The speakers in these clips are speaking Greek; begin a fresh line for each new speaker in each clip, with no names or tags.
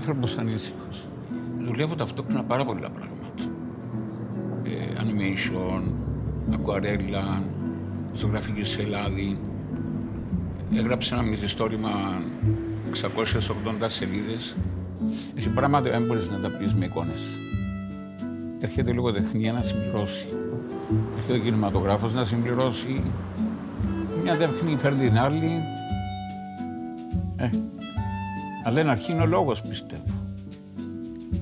άνθρωπος ανήσυχο.
Δουλεύω ταυτόχρονα πάρα πολλά πράγματα. Ε, animation, ακουαρέλα, ζωγραφική σελάδη. Έγραψα ένα μυθιστόρημα 680 σελίδες.
Έχει πράγματα που δεν μπορείς να τα πεις με εικόνες. Έρχεται λίγο τεχνία να συμπληρώσει. Έρχεται ο κινηματογράφος να συμπληρώσει. Μια τέχνη φέρνει την άλλη. Ε, αλλά είναι αρχήν ο λόγος, πιστεύω.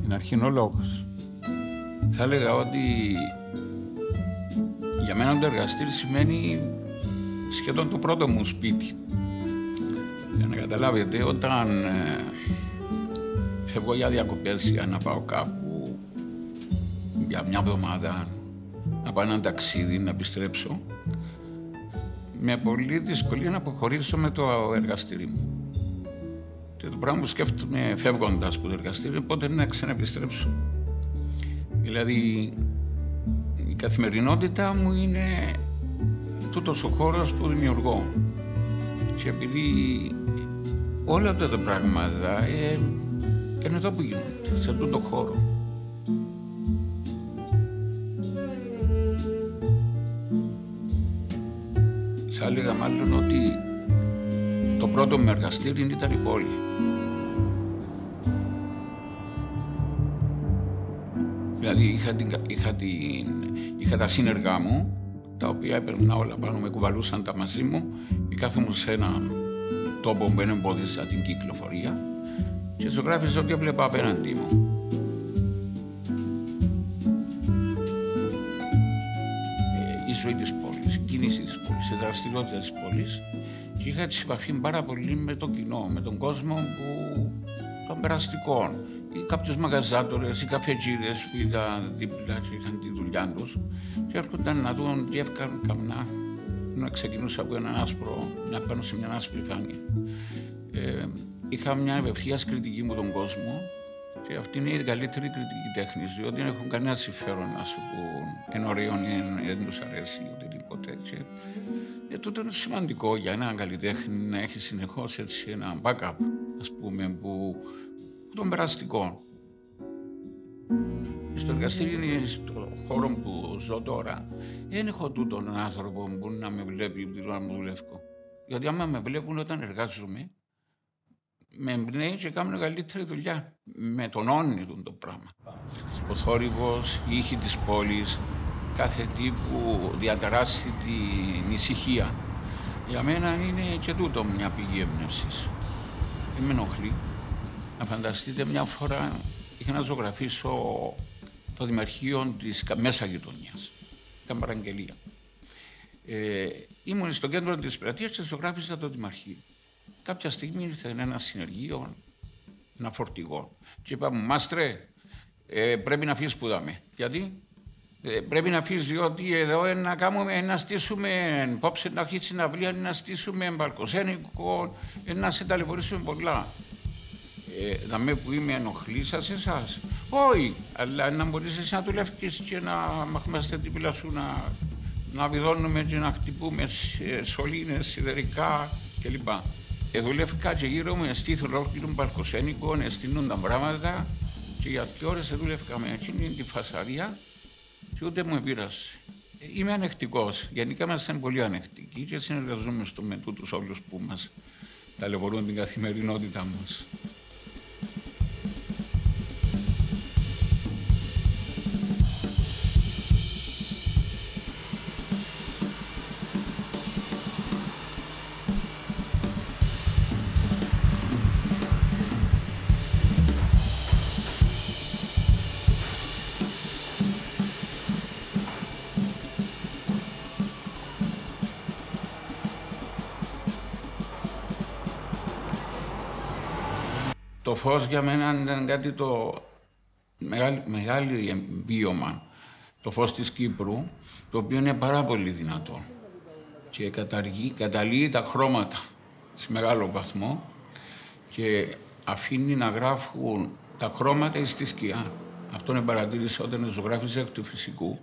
Είναι αρχήν ο λόγος.
Θα έλεγα ότι για μένα το εργαστήρι σημαίνει σχεδόν το πρώτο μου σπίτι. Για να καταλάβετε, όταν ε, φεύγω για διακοπές για να πάω κάπου για μια εβδομάδα, να πάω ένα ταξίδι, να επιστρέψω, με πολύ δυσκολία να αποχωρήσω με το εργαστήρι μου. Και το πράγμα που σκέφτομαι φεύγοντας από το εργαστήριο, πότε είναι να ξαναεπιστρέψω. Δηλαδή, η καθημερινότητα μου είναι τούτος ο χώρος που δημιουργώ. Και επειδή όλα αυτά τα πράγματα ε, είναι εδώ που γίνονται, σε αυτόν τον χώρο. Θα έλεγα μάλλον ότι το πρώτο μου εργαστήρι ήταν η πόλη. Δηλαδή είχα, την, είχα, την, είχα τα σύνεργά μου, τα οποία έπαιρνα όλα πάνω, με κουβαλούσαν τα μαζί μου και κάθομαι σε ένα τόπο που δεν εμπόδιζα την κυκλοφορία και ζωγράφιζα ό,τι έβλεπα απέναντί μου. Ε, η ζωή της πόλης, η κίνηση της πόλης, η δραστηριότητα της πόλης και είχα τη επαφή πάρα πολύ με το κοινό, με τον κόσμο που, των περαστικών ή κάποιους μαγαζάτορες ή καφετζίδες που ήταν δίπλα και είχαν τη δουλειά τους και έρχονταν να δουν τι έφυγαν καμνά να ξεκινούσα από έναν άσπρο, να παίρνω σε μια άσπρη φάνη. Ε, είχα μια απευθείας κριτική μου τον κόσμο και αυτή είναι η καλύτερη κριτική τέχνης, διότι δεν έχουν κανένα συμφέρον να σου πούν εν ωραίων ή δεν τους αρέσει ή οτιδήποτε. Και, ε, τούτο είναι σημαντικό για έναν καλλιτέχνη να έχει συνεχώς ένα backup, ας πούμε, που, που των περαστικών. Στο εργαστήριο, στο χώρο που ζω τώρα, δεν έχω τούτον άνθρωπο που να με βλέπει την ώρα μου δουλεύω. Γιατί άμα με βλέπουν όταν εργάζομαι, με εμπνέει και κάνουν καλύτερη δουλειά. Με τον όνειρο το πράγμα. Ο θόρυβος, η ήχη της πόλης, κάθε τι που διαταράσσει την ησυχία. Για μένα είναι και τούτο μια πηγή έμπνευση. Δεν με ενοχλεί. Να φανταστείτε μια φορά είχα να ζωγραφίσω το Δημαρχείο της μέσα γειτονιάς. Ήταν παραγγελία. Ε, ήμουν στο κέντρο της πλατείας και ζωγράφισα το Δημαρχείο. Κάποια στιγμή ήρθε ένα συνεργείο, ένα φορτηγό και είπα μου, μάστρε, ε, πρέπει να φύγεις που δάμε. Γιατί; Ε, πρέπει να φύγεις διότι εδώ να, κάνουμε, να στήσουμε, πόψε να έχει συναυλία, να στήσουμε μπαλκοσένικο, να σε ταλαιπωρήσουμε πολλά. Ε, δαμε που είμαι ενοχλής σας εσάς. Όχι, αλλά να μπορείς εσύ να δουλεύεις και να είμαστε δίπλα σου να, να βιδώνουμε και να χτυπούμε σωλήνες, σιδερικά κλπ. Ε, δουλεύκα και γύρω μου, εστίθω ολόκληρο μπαλκοσένικο, εστίνουν τα πράγματα και για δύο ώρες δούλευκα με εκείνη τη φασαρία και ούτε μου επήρασε. Ε, είμαι ανεκτικός. Γενικά είμαστε πολύ ανεκτικοί και συνεργαζόμαστε με τούτους όλους που μας ταλαιπωρούν την καθημερινότητά μας. Το φως για μένα ήταν κάτι το μεγάλη, μεγάλη βίωμα. Το φως της Κύπρου, το οποίο είναι πάρα πολύ δυνατό και καταργεί, καταλύει τα χρώματα σε μεγάλο βαθμό και αφήνει να γράφουν τα χρώματα στη σκιά. Αυτό είναι παρατήρησα όταν ζωγράφιζα εκ του φυσικού.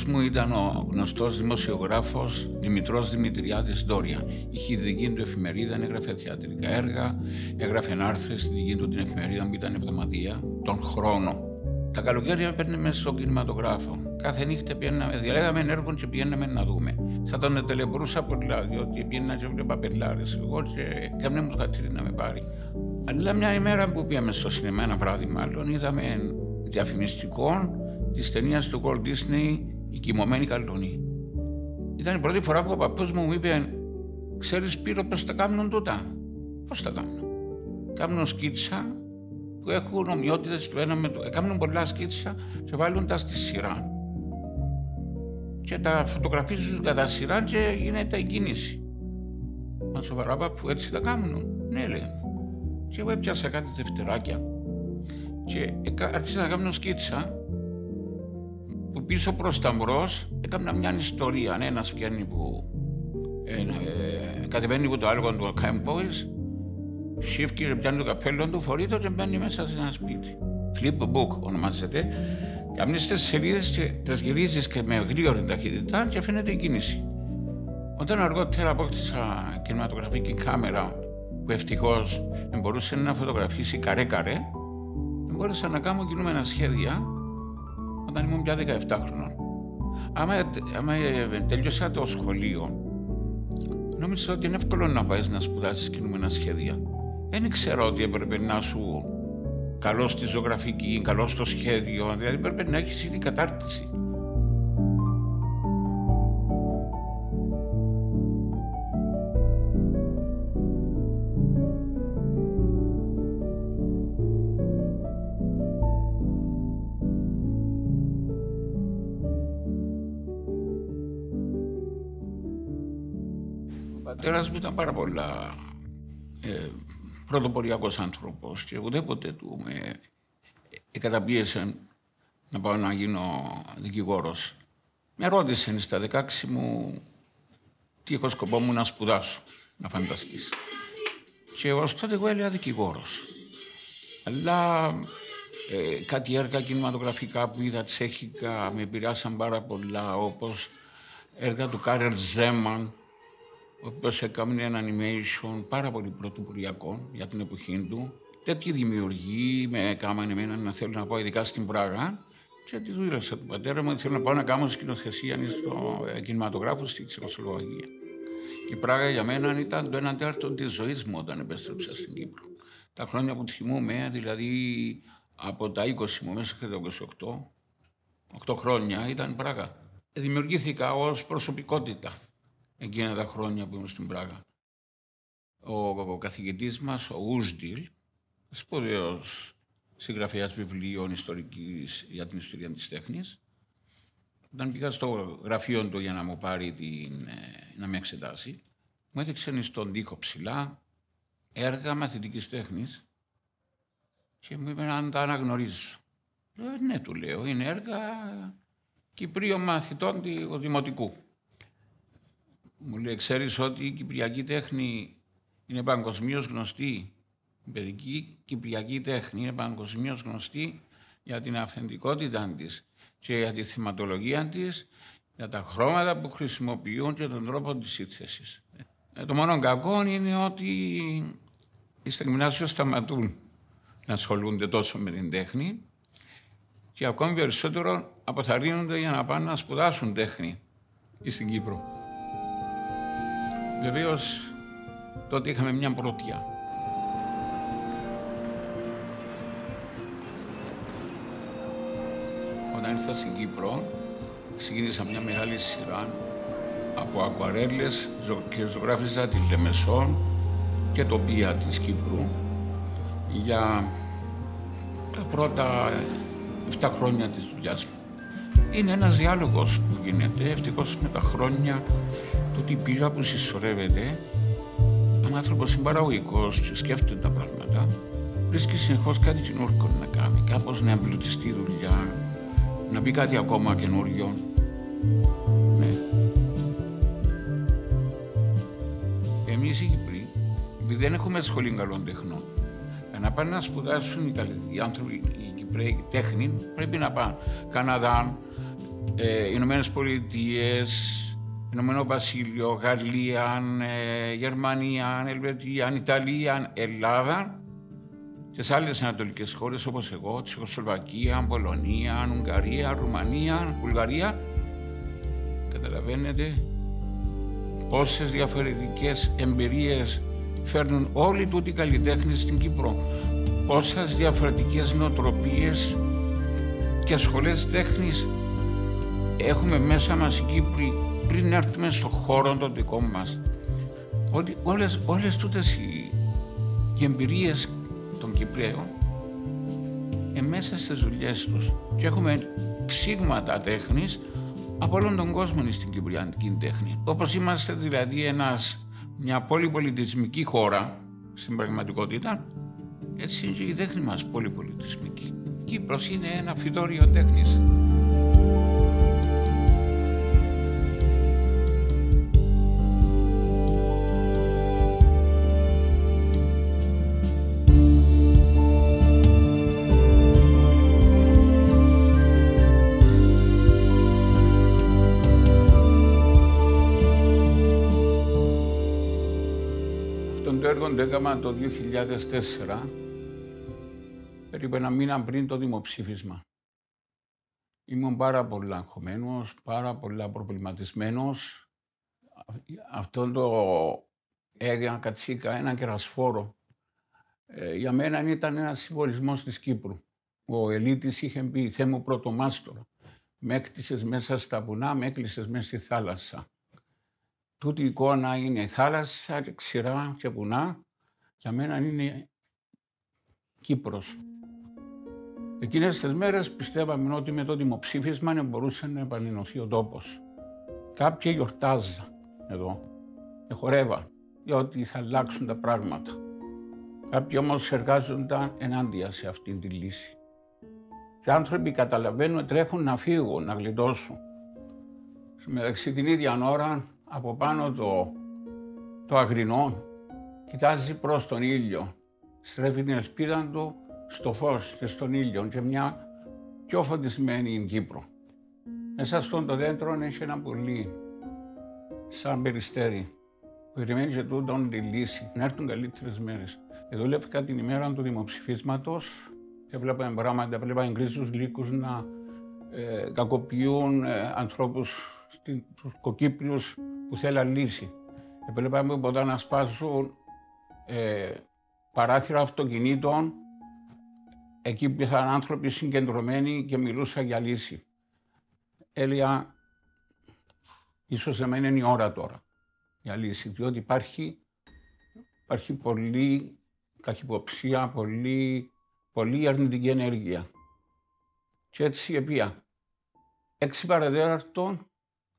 Μου ήταν ο γνωστός δημοσιογράφος Δημητρός Δημητριάδης Δόρια. Είχε τη δική του εφημερίδα, έγραφε θεατρικά έργα, έγραφε άρθρα στη δική του την εφημερίδα που ήταν εβδομαδία, τον χρόνο. Τα καλοκαίρια έπαιρνε μέσα στον κινηματογράφο. Κάθε νύχτα πήγαιναμε, διαλέγαμε έργο και πήγαιναμε να δούμε. Θα τον τελεμπρούσα πολλά, διότι πήγαινα και έβλεπα πελάρες. Εγώ και καμιά μου χατήρι να με πάρει. Αλλά μια ημέρα που πήγαμε στο σινεμά, ένα βράδυ μάλλον, είδαμε διαφημιστικό της ταινίας του Walt Disney η κοιμωμένη καλονή. Ήταν η πρώτη φορά που ο παππούς μου μου είπε «Ξέρεις Πύρο πώς τα κάνουν τούτα» «Πώς τα κάνουν» Κάνουν σκίτσα που έχουν ομοιότητες του ένα με το... Κάνουν πολλά σκίτσα και βάλουν τα στη σειρά. Και τα φωτογραφίζουν κατά σειρά και γίνεται η κίνηση. Μα σοβαρά παππού έτσι τα κάνουν. Ναι λέει. Και εγώ έπιασα κάτι δευτεράκια και άρχισα να κάνω σκίτσα που πίσω προς τα μπρος έκανα μια ιστορία. Ένας βγαίνει που ε, ε, κατεβαίνει από το άλογο του Boys, σύφκει, πιάνει το καπέλο του, φορεί το και μπαίνει μέσα σε ένα σπίτι. Flip book ονομάζεται. Καμνεί τις σελίδες και τις γυρίζεις και με γρήγορη ταχύτητα και φαίνεται η κίνηση. Όταν αργότερα απόκτησα κινηματογραφική κάμερα που ευτυχώς μπορούσε να φωτογραφίσει καρέ-καρέ, μπόρεσα να κάνω κινούμενα σχέδια όταν ήμουν πια 17 χρονών. Άμα, άμα τελειώσα το σχολείο, νόμιζα ότι είναι εύκολο να πάεις να σπουδάσεις κινούμενα σχέδια. Δεν ξέρω ότι έπρεπε να σου καλό στη ζωγραφική, καλό στο σχέδιο, δηλαδή έπρεπε να έχεις ήδη κατάρτιση. Πατέρας μου ήταν πάρα πολλά ε, πρωτοποριακός άνθρωπος και ουδέποτε του με καταπίεσε να πάω να γίνω δικηγόρος. Με ρώτησε στα 16 μου τι έχω σκοπό μου να σπουδάσω, να φανταστείς. Και ως τότε εγώ έλεγα δικηγόρος. Αλλά ε, κάτι έργα κινηματογραφικά που είδα τσέχικα με επηρεάσαν πάρα πολλά, όπως έργα του Κάρελ Ζέμαν, ο οποίος έκανε ένα animation πάρα πολύ πρωτοποριακό για την εποχή του. Τέτοιοι δημιουργοί με έκαναν εμένα να θέλω να πάω ειδικά στην Πράγα και τη δούλεψα του πατέρα μου θέλω να πάω να κάνω σκηνοθεσία στο κινηματογράφο στη Τσεχοσλοβακία. Η Πράγα για μένα ήταν το ένα τέταρτο της ζωής μου όταν επέστρεψα στην Κύπρο. Τα χρόνια που θυμούμαι, δηλαδή από τα 20 μου μέχρι τα 28, 8 χρόνια ήταν Πράγα. Δημιουργήθηκα ως προσωπικότητα εκείνα τα χρόνια που ήμουν στην Πράγα. Ο, ο καθηγητής μας, ο Ούσντιλ, σπουδαίος συγγραφέας βιβλίων ιστορικής για την ιστορία της τέχνης, όταν πήγα στο γραφείο του για να μου πάρει την, ε, να με εξετάσει, μου έδειξε στον τοίχο ψηλά έργα μαθητικής τέχνης και μου είπε να τα αναγνωρίζω. Λέω, ναι, του λέω, είναι έργα Κυπρίων μαθητών του Δημοτικού. Μου λέει, ξέρεις ότι η κυπριακή τέχνη είναι παγκοσμίως γνωστή; Η παιδική κυπριακή τέχνη είναι παγκοσμίως γνωστή για την αυθεντικότητα της και για τη θυματολογία της, για τα χρώματα που χρησιμοποιούν και τον τρόπο της σύνθεσης. Ε, το μόνο κακό είναι ότι οι στο σταματούν να ασχολούνται τόσο με την τέχνη και ακόμη περισσότερο αποθαρρύνονται για να πάνε να σπουδάσουν τέχνη στην Κύπρο. Βεβαίως τότε είχαμε μια πρωτιά. Όταν ήρθα στην Κύπρο, ξεκίνησα μια μεγάλη σειρά από ακουαρέλες και ζωγράφιζα τη Λεμεσόν και τοπία της Κύπρου για τα πρώτα 7 χρόνια της δουλειάς μου. Είναι ένας διάλογος που γίνεται. Ευτυχώς με τα χρόνια το τι πήρα που συσσωρεύεται ο άνθρωπος είναι παραγωγικός και σκέφτεται τα πράγματα βρίσκει συνεχώς κάτι καινούργιο να κάνει, κάπως να εμπλουτιστεί η δουλειά, να μπει κάτι ακόμα καινούριο. Ναι. Εμείς οι Κυπροί, επειδή δεν έχουμε σχολή καλών τεχνών, για να πάνε να σπουδάσουν οι, οι άνθρωποι, οι Κυπρέοι τέχνη, πρέπει να πάνε Καναδά, ε, Ηνωμένες Πολιτείες, Ηνωμένο Βασίλειο, Γαλλία, ε, Γερμανία, Ελβετία, Ιταλία, Ελλάδα και σε άλλες ανατολικές χώρες όπως εγώ, Τσεχοσλοβακία, Πολωνία, Ουγγαρία, Ρουμανία, Βουλγαρία. Καταλαβαίνετε πόσες διαφορετικές εμπειρίες φέρνουν όλοι τούτοι οι καλλιτέχνες στην Κύπρο. Πόσες διαφορετικές νοοτροπίες και σχολές τέχνης έχουμε μέσα μας οι Κύπροι πριν έρθουμε στο χώρο το δικό μας. Όλες, όλες τούτες οι, οι εμπειρίες των Κυπρέων μέσα στις δουλειές τους και έχουμε ψήγματα τέχνης από όλον τον κόσμο στην Κυπριανική τέχνη. Όπως είμαστε δηλαδή ένας, μια πολυπολιτισμική χώρα στην πραγματικότητα, έτσι είναι και η τέχνη μας πολυπολιτισμική. Κύπρος είναι ένα φυτόριο τέχνης.
το έκανα το 2004, περίπου ένα μήνα πριν το δημοψήφισμα. Ήμουν πάρα πολύ αγχωμένος, πάρα πολύ προβληματισμένος. Αυτό το έγια κατσίκα, ένα κερασφόρο, ε, για μένα ήταν ένας συμβολισμός της Κύπρου. Ο Ελίτης είχε πει «Θέ μου πρωτομάστορα, με έκτισες μέσα στα βουνά, με έκλεισες μέσα στη θάλασσα». Τούτη η εικόνα είναι η θάλασσα και ξηρά και βουνά. Για μένα είναι Κύπρος. Εκείνες τις μέρες πιστεύαμε ότι με το δημοψήφισμα μπορούσε να επανενωθεί ο τόπος. Κάποιοι γιορτάζα εδώ, χορεύα, διότι θα αλλάξουν τα πράγματα. Κάποιοι όμως εργάζονταν ενάντια σε αυτήν τη λύση. Και άνθρωποι καταλαβαίνουν, τρέχουν να φύγουν, να γλιτώσουν. Μεταξύ την ίδια ώρα από πάνω το, το αγρινό, κοιτάζει προς τον ήλιο. Στρέφει την ελπίδα του στο φως και στον ήλιο και μια πιο φωτισμένη Κύπρο. Μέσα στον το δέντρο έχει ένα πουλί, σαν περιστέρι. Περιμένει και τούτον τη λύση, να έρθουν καλύτερες μέρες. Εδώ δούλευκα την ημέρα του δημοψηφίσματος και βλέπαμε πράγματα, βλέπαμε γκρίζους λύκους να ε, κακοποιούν ε, ανθρώπους, τους κοκύπριου που θέλαν λύση. Βλέπαμε ποτέ να σπάσουν ε, παράθυρα αυτοκινήτων εκεί που ήταν άνθρωποι συγκεντρωμένοι και μιλούσαν για λύση. Έλεγα, ίσως μένα είναι η ώρα τώρα για λύση, διότι υπάρχει, υπάρχει πολύ καχυποψία, πολύ, πολύ αρνητική ενέργεια. Και έτσι επία. Έξι παραδέραρτο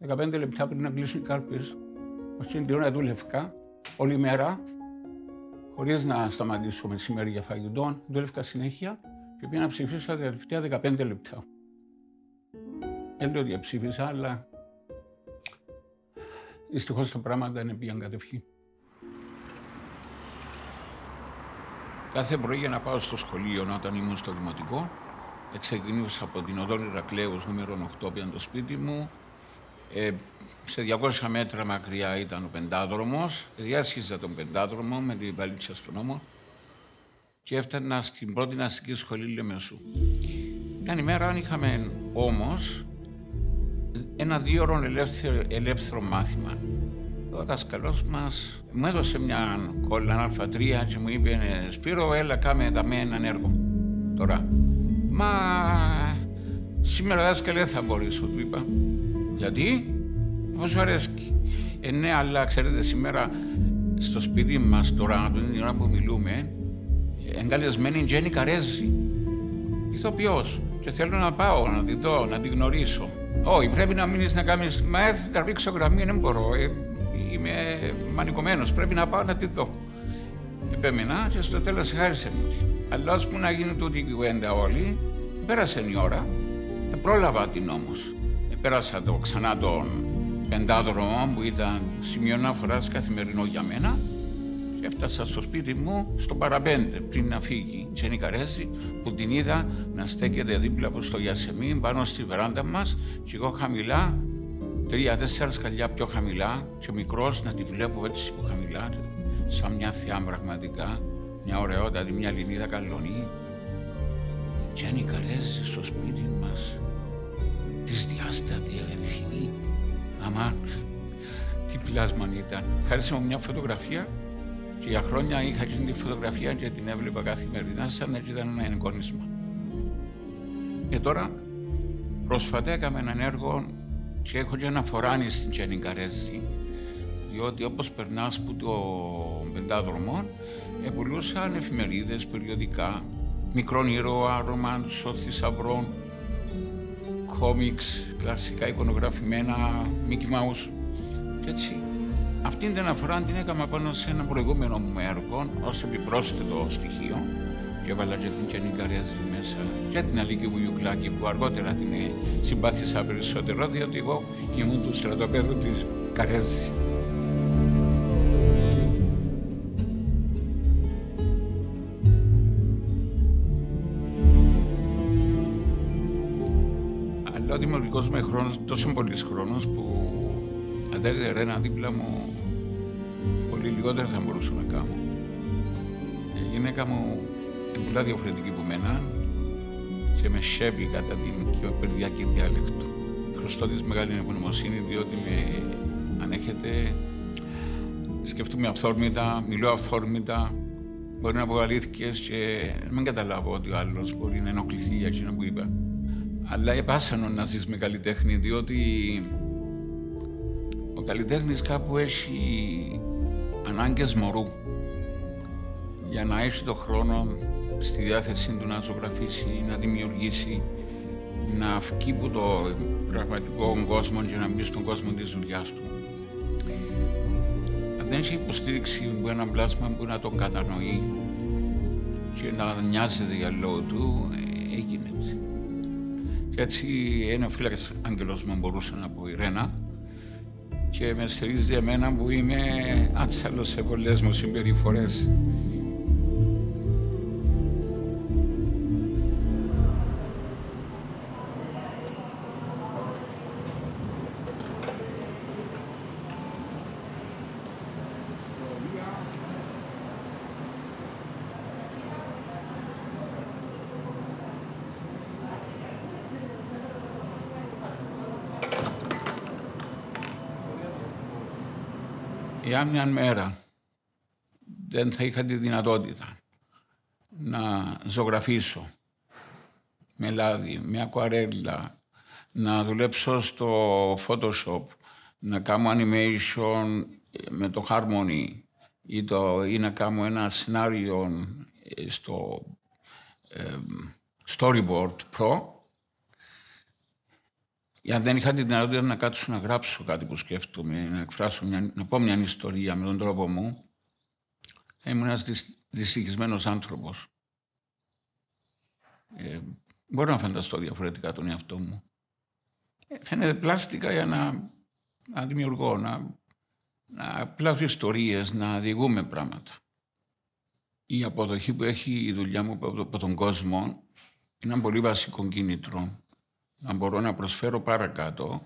15 λεπτά πριν να κλείσουν οι κάρπες, εκείνη την ώρα δούλευκα όλη μέρα, χωρίς να σταματήσω μεσημέρι για φαγητό, δούλευκα συνέχεια και πήγα να ψηφίσω τα τελευταία 15 λεπτά. Δεν λέω ότι ψήφισα, αλλά δυστυχώς τα πράγματα δεν πήγαν κατευχή. Κάθε πρωί για να πάω στο σχολείο όταν ήμουν στο δημοτικό, ξεκινούσα από την οδόν Ηρακλέου νούμερο 8 πήγαν το σπίτι μου, ε, σε 200 μέτρα μακριά ήταν ο πεντάδρομος, διάσχιζα τον πεντάδρομο με την βαλίτσα στον νόμο και έφτανα στην πρώτη αστική σχολή Λεμεσού. Μια ημέρα είχαμε όμως ένα δύο ώρων ελεύθερο, ελεύθερο μάθημα. Ο δάσκαλο μας μου έδωσε μια κόλλα αλφα και μου είπε: Σπύρο, έλα, κάμε με έναν έργο. Τώρα. Μα σήμερα δάσκαλε δεν θα μπορέσω, του είπα. Γιατί, πώ σου αρέσει. Ε, ναι, αλλά ξέρετε, σήμερα στο σπίτι μας, τώρα, την ώρα που μιλούμε, εγκαλεσμένη Τζένι Καρέζη. Ηθοποιό. Και θέλω να πάω να τη δω, να τη γνωρίσω.
Όχι, πρέπει να μείνεις να κάνεις. Μα θα ρίξω γραμμή, δεν μπορώ. Ε, είμαι μανικωμένος. Πρέπει να πάω να τη δω. Επέμεινα και στο τέλος χάρισε μου. Αλλά ώσπου να γίνει τούτη η κουβέντα όλη, πέρασε η ώρα. Ε, πρόλαβα την όμως. Ε, πέρασα το, ξανά τον πεντάδρομο που ήταν σημείο αναφοράς καθημερινό για μένα και έφτασα στο σπίτι μου στο παραπέντε πριν να φύγει η Τζένι Καρέζη που την είδα να στέκεται δίπλα από στο Γιασεμί πάνω στη βεράντα μας και εγώ χαμηλά τρία-τέσσερα σκαλιά πιο χαμηλά και ο μικρός να τη βλέπω έτσι που χαμηλά σαν μια θεά πραγματικά μια ωραιότατη, μια Ελληνίδα καλονή. Τζένι Καρέζη στο σπίτι μας. Της διάστατη αληθινή. Αμάν, τι πλάσμα ήταν. Χάρισε μου μια φωτογραφία και για χρόνια είχα γίνει τη φωτογραφία και την έβλεπα καθημερινά σαν να ήταν ένα εγκόνισμα. Και τώρα πρόσφατα έκαμε έναν έργο και έχω και ένα φοράνι στην Καρέζη διότι όπως περνάς που το πεντάδρομο επουλούσαν εφημερίδες, περιοδικά, μικρόν ήρωα, ρομάντσο, θησαυρών, κόμιξ, κλασικά εικονογραφημένα, Mickey Mouse και έτσι. Αυτή την αναφορά την έκανα πάνω σε ένα προηγούμενο μου έργο ως επιπρόσθετο στοιχείο και έβαλα και την Κέννη Καρέζη μέσα και την Αλίκη Βουγιουκλάκη που αργότερα την συμπάθησα περισσότερο διότι εγώ ήμουν του στρατοπέδου της Καρέζης. ο δημιουργικός μου χρόνος, τόσο πολύ χρόνος που αν δεν ένα δίπλα μου, πολύ λιγότερο θα μπορούσα να κάνω. Η γυναίκα μου είναι πολύ διαφορετική από μένα και με σέβει κατά την παιδιακή διάλεκτο. Χρωστώ της μεγάλη ευγνωμοσύνη διότι με ανέχεται, σκεφτούμε αυθόρμητα, μιλώ αυθόρμητα, μπορεί να πω αλήθειες και μην καταλάβω ότι ο άλλος μπορεί να ενοχληθεί για εκείνο που είπα. Αλλά επάσανο να ζεις με καλλιτέχνη, διότι ο καλλιτέχνης κάπου έχει ανάγκες μωρού για να έχει το χρόνο στη διάθεσή του να ζωγραφίσει, να δημιουργήσει, να βγει από το πραγματικό κόσμο και να μπει στον κόσμο της δουλειάς του. Αν δεν έχει υποστήριξη από ένα πλάσμα που να τον κατανοεί και να νοιάζεται για λόγω του, ε, έγινε έτσι. Και έτσι ένα φύλακα άγγελος μου μπορούσε να πω η Ρένα και με στηρίζει εμένα που είμαι άτσαλος σε πολλές μου συμπεριφορές. Για μια μέρα δεν θα είχα τη δυνατότητα να ζωγραφίσω. Με λάδι, με ακουαρέλα, να δουλέψω στο Photoshop, να κάνω animation με το Harmony ή, το, ή να κάνω ένα σενάριο στο ε, Storyboard Pro, αν δεν είχα τη δυνατότητα να κάτσω να γράψω κάτι που σκέφτομαι, να εκφράσω, μια, να πω μια ιστορία με τον τρόπο μου, θα ήμουν ένας δυστυχισμένος άνθρωπος. Ε, μπορώ να φανταστώ διαφορετικά τον εαυτό μου. Ε, φαίνεται πλάστικα για να, να δημιουργώ, να, να πλάθω ιστορίες, να διηγούμε πράγματα. Η αποδοχή που έχει η δουλειά μου από τον κόσμο είναι ένα πολύ βασικό κίνητρο να μπορώ να προσφέρω παρακάτω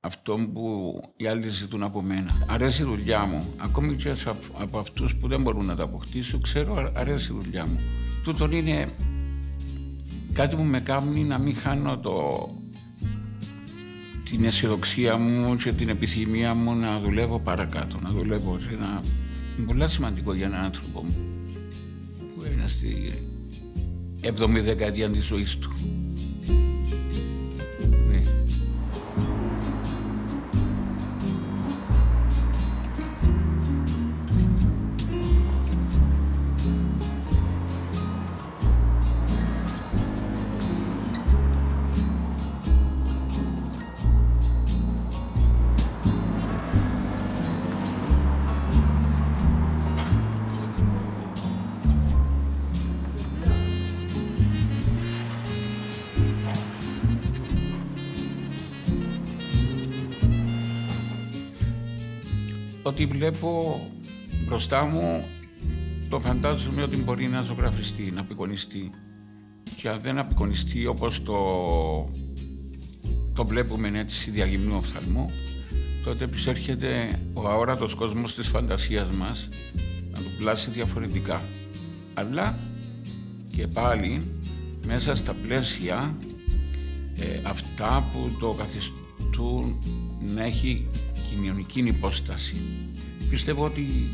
αυτό που οι άλλοι ζητούν από μένα. Αρέσει η δουλειά μου. Ακόμη και από αυτούς που δεν μπορούν να τα αποκτήσουν, ξέρω αρέσει η δουλειά μου. Τούτον είναι κάτι που με κάνει να μην χάνω το, την αισιοδοξία μου και την επιθυμία μου να δουλεύω παρακάτω. Να δουλεύω. Είναι πολύ σημαντικό για έναν άνθρωπο που είναι στη 7η δεκαετία της ζωής του. Ότι βλέπω μπροστά μου το φαντάζομαι ότι μπορεί να ζωγραφιστεί, να απεικονιστεί. Και αν δεν απεικονιστεί όπως το, το βλέπουμε έτσι διαγυμνού οφθαλμού, τότε επισέρχεται ο αόρατος κόσμος της φαντασίας μας να του πλάσει διαφορετικά. Αλλά και πάλι μέσα στα πλαίσια ε, αυτά που το καθιστούν να έχει κοινωνική υπόσταση. Πιστεύω ότι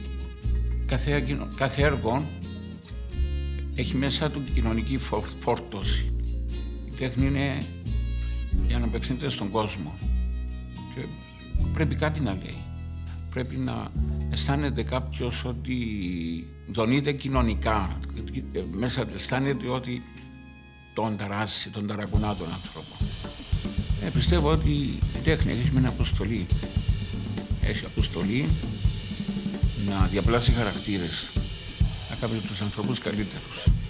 κάθε, κάθε έργο έχει μέσα του κοινωνική φόρτωση. Η τέχνη είναι για να απευθύνεται στον κόσμο. Και πρέπει κάτι να λέει. Πρέπει να αισθάνεται κάποιος ότι δονείται κοινωνικά. Μέσα αισθάνεται ότι τον ταράσει, τον ταρακουνά τον άνθρωπο. Ε, πιστεύω ότι η τέχνη έχει μια αποστολή. Έχει αποστολή να διαπλάσει χαρακτήρες, να κάνει τους ανθρώπους καλύτερους.